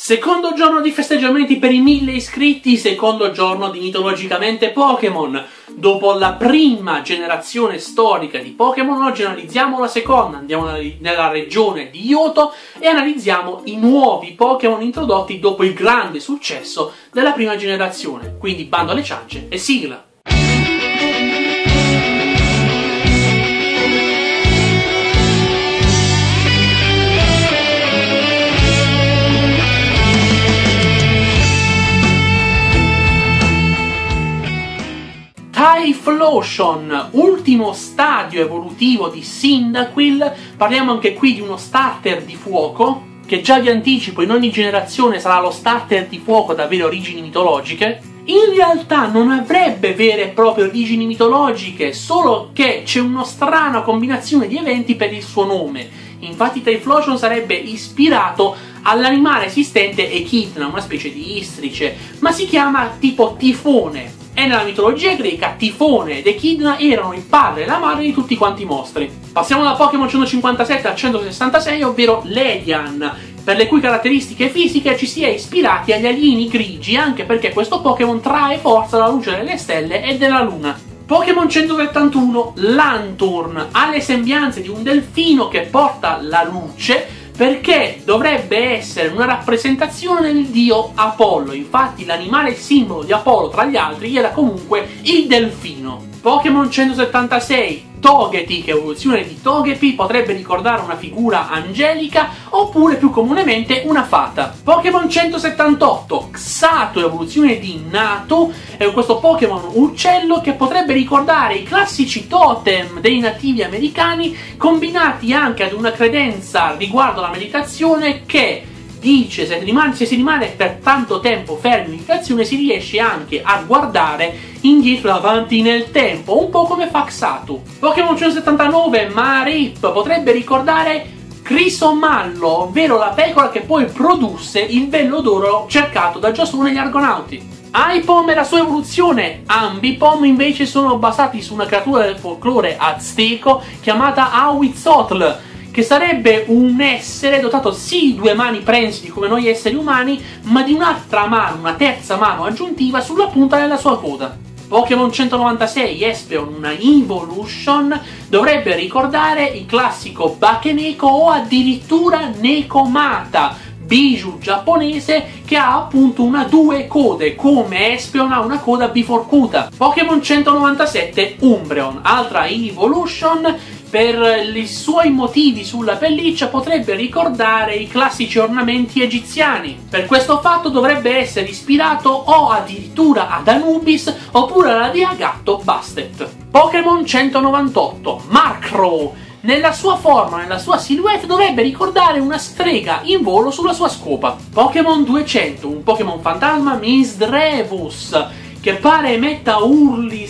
Secondo giorno di festeggiamenti per i mille iscritti, secondo giorno di mitologicamente Pokémon. Dopo la prima generazione storica di Pokémon, oggi analizziamo la seconda. Andiamo nella regione di Yoto e analizziamo i nuovi Pokémon introdotti dopo il grande successo della prima generazione. Quindi bando alle ciance e sigla! Typhlosion, ultimo stadio evolutivo di Cyndaquil. Parliamo anche qui di uno starter di fuoco, che già vi anticipo in ogni generazione sarà lo starter di fuoco da avere origini mitologiche. In realtà non avrebbe vere e proprie origini mitologiche, solo che c'è una strana combinazione di eventi per il suo nome. Infatti Typhlosion sarebbe ispirato all'animale esistente Echidna, una specie di istrice, ma si chiama tipo tifone, e nella mitologia greca Tifone ed Echidna erano il padre e la madre di tutti quanti i mostri. Passiamo da Pokémon 157 al 166, ovvero Ledian, per le cui caratteristiche fisiche ci si è ispirati agli alieni grigi, anche perché questo Pokémon trae forza dalla luce delle stelle e della luna. Pokémon 171 Lanturn ha le sembianze di un delfino che porta la luce perché dovrebbe essere una rappresentazione del dio Apollo. Infatti, l'animale simbolo di Apollo tra gli altri era comunque il delfino. Pokémon 176 Togetic, evoluzione di Togepi, potrebbe ricordare una figura angelica oppure più comunemente una fata. Pokémon 178 Xato, evoluzione di Nato, è questo Pokémon uccello che potrebbe ricordare i classici totem dei nativi americani combinati anche ad una credenza riguardo alla meditazione che dice se, rimane, se si rimane per tanto tempo fermi in meditazione si riesce anche a guardare indietro e avanti nel tempo, un po' come Faxatu. Pokémon 179 Marip potrebbe ricordare Crisomallo, ovvero la pecora che poi produsse il vello d'oro cercato da Giasone e Argonauti. Aipom e la sua evoluzione, Ambipom invece sono basati su una creatura del folklore azteco chiamata Ahuitzotl, che sarebbe un essere dotato sì di due mani prensili come noi esseri umani, ma di un'altra mano, una terza mano aggiuntiva sulla punta della sua coda. Pokémon 196 Espeon, una Evolution, dovrebbe ricordare il classico Bakeneko o addirittura Nekomata, bijou giapponese che ha appunto una due code, come Espeon ha una coda biforcuta. Pokémon 197 Umbreon, altra Evolution per i suoi motivi sulla pelliccia potrebbe ricordare i classici ornamenti egiziani. Per questo fatto dovrebbe essere ispirato o addirittura ad Anubis oppure alla dea gatto Bastet. Pokémon 198 Markrow nella sua forma, nella sua silhouette dovrebbe ricordare una strega in volo sulla sua scopa. Pokémon 200, un Pokémon fantasma Misdrevus, che pare emetta urli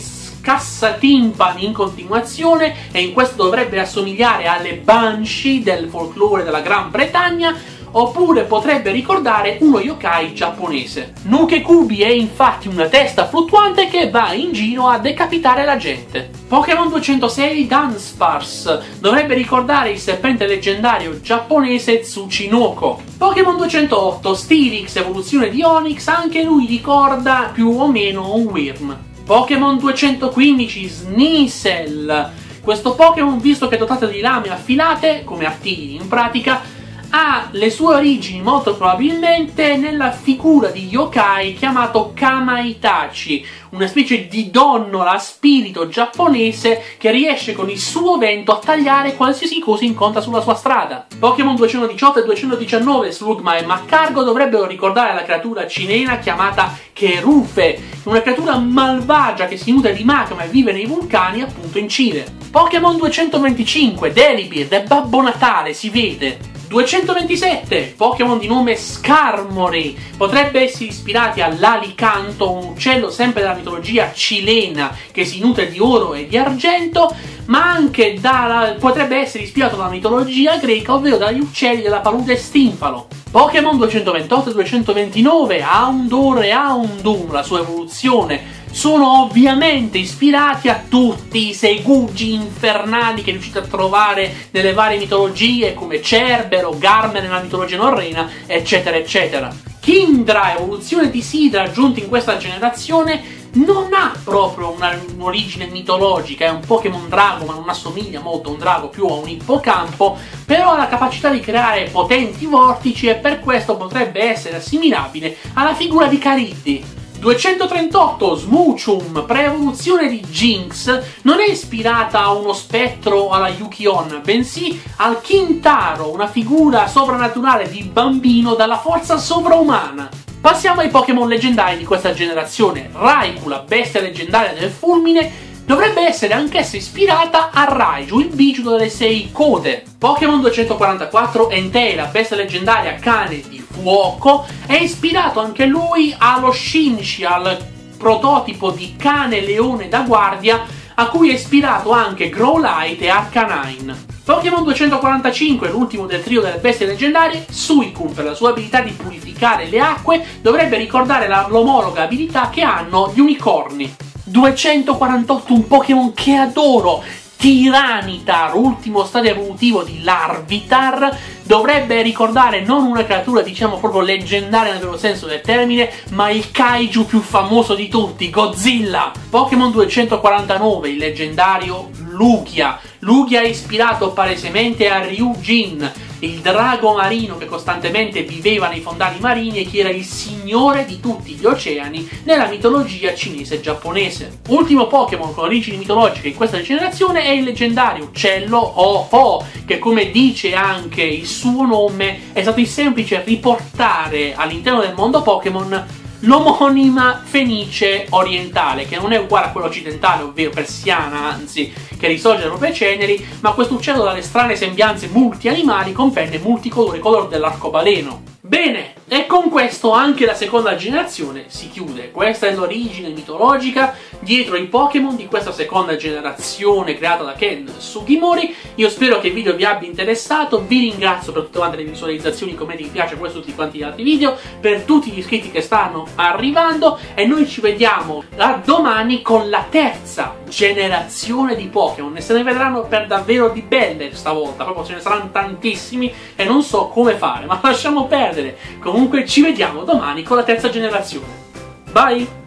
timpani in continuazione e in questo dovrebbe assomigliare alle Banshee del folklore della Gran Bretagna oppure potrebbe ricordare uno yokai giapponese. Nuke Kubi è infatti una testa fluttuante che va in giro a decapitare la gente. Pokémon 206 Dunsparce dovrebbe ricordare il serpente leggendario giapponese Tsuchinoko. Pokémon 208 Steelix, evoluzione di Onix, anche lui ricorda più o meno un Wyrm. Pokémon 215 Sneasel. Questo Pokémon, visto che è dotato di lame affilate, come artigli in pratica, ha le sue origini molto probabilmente nella figura di yokai chiamato Kamaitachi, una specie di donnola spirito giapponese che riesce con il suo vento a tagliare qualsiasi cosa incontra sulla sua strada. Pokémon 218 e 219 Slugma e Maccargo dovrebbero ricordare la creatura cinena chiamata Kerufe, una creatura malvagia che si nutre di magma e vive nei vulcani appunto in Cile. Pokémon 225 Delibird è Babbo Natale, si vede. 227 Pokémon di nome Skarmory potrebbe essere ispirati all'alicanto, un uccello sempre della mitologia cilena che si nutre di oro e di argento, ma anche dalla, potrebbe essere ispirato dalla mitologia greca, ovvero dagli uccelli della palude stinfalo. Pokémon 228 e 229 Houndour e Houndoom, la sua evoluzione sono ovviamente ispirati a tutti i segugi infernali che riuscite a trovare nelle varie mitologie come Cerbero, Garmer nella mitologia norrena, eccetera, eccetera. Kindra, evoluzione di Sidra aggiunta in questa generazione, non ha proprio un'origine mitologica, è un Pokémon drago, ma non assomiglia molto a un drago, più a un ippocampo, però ha la capacità di creare potenti vortici e per questo potrebbe essere assimilabile alla figura di Cariddi. 238 Smoochum, pre-evoluzione di Jinx, non è ispirata a uno spettro alla Yukion, bensì al Kintaro, una figura sovrannaturale di bambino dalla forza sovraumana. Passiamo ai Pokémon leggendari di questa generazione. Raikou, la bestia leggendaria del fulmine, dovrebbe essere anch'essa ispirata a Raiju, il bigio delle sei code. Pokémon 244 Entei, la bestia leggendaria cane di fuoco, è ispirato anche lui allo Shinshi, al prototipo di cane leone da guardia a cui è ispirato anche Growlite e Arcanine. Pokémon 245, l'ultimo del trio delle bestie leggendarie, Suicune, per la sua abilità di purificare le acque, dovrebbe ricordare l'omologa abilità che hanno gli unicorni. 248, un Pokémon che adoro, Tiranitar, ultimo stadio evolutivo di Larvitar, dovrebbe ricordare non una creatura diciamo proprio leggendaria nel vero senso del termine, ma il kaiju più famoso di tutti, Godzilla. Pokémon 249, il leggendario Lugia. Lugia è ispirato palesemente a Ryujin, il drago marino che costantemente viveva nei fondali marini e che era il signore di tutti gli oceani nella mitologia cinese e giapponese. Ultimo Pokémon con origini mitologiche in questa generazione è il leggendario uccello Ho-Ho, che come dice anche il suo nome è stato il semplice riportare all'interno del mondo Pokémon l'omonima fenice orientale, che non è uguale a quella occidentale, ovvero persiana, anzi, che risorge dalle proprie ceneri, ma questo uccello dalle strane sembianze multi-animali comprende multicolori color dell'arcobaleno. Bene, e con questo anche la seconda generazione si chiude. Questa è l'origine mitologica dietro i Pokémon di questa seconda generazione creata da Ken Sugimori. Io spero che il video vi abbia interessato, vi ringrazio per tutte quante le visualizzazioni, commenti, mi piace questo tutti quanti gli altri video, per tutti gli iscritti che stanno arrivando e noi ci vediamo da domani con la terza generazione di Pokémon. E se ne vedranno per davvero di belle stavolta, proprio ce ne saranno tantissimi e non so come fare, ma lasciamo perdere. Comunque ci vediamo domani con la terza generazione. Bye!